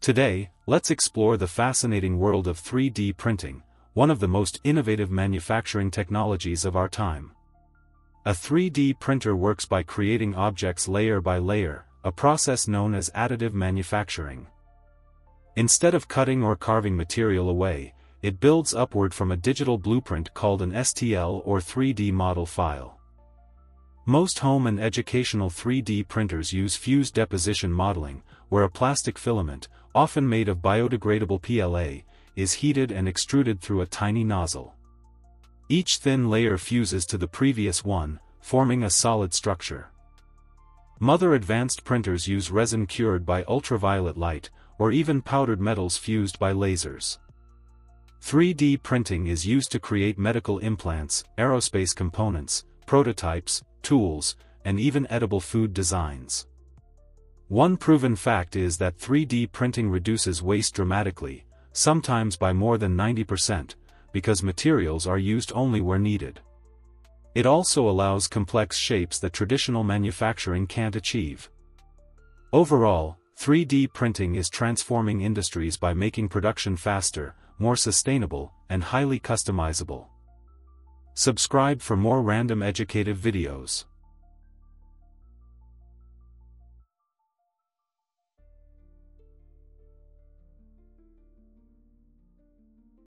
Today, let's explore the fascinating world of 3D printing, one of the most innovative manufacturing technologies of our time. A 3D printer works by creating objects layer by layer, a process known as additive manufacturing. Instead of cutting or carving material away, it builds upward from a digital blueprint called an STL or 3D model file. Most home and educational 3D printers use fused deposition modeling, where a plastic filament, often made of biodegradable PLA, is heated and extruded through a tiny nozzle. Each thin layer fuses to the previous one, forming a solid structure. Mother advanced printers use resin cured by ultraviolet light, or even powdered metals fused by lasers. 3D printing is used to create medical implants, aerospace components, prototypes, tools, and even edible food designs. One proven fact is that 3D printing reduces waste dramatically, sometimes by more than 90%, because materials are used only where needed. It also allows complex shapes that traditional manufacturing can't achieve. Overall, 3D printing is transforming industries by making production faster, more sustainable, and highly customizable. Subscribe for more random educative videos.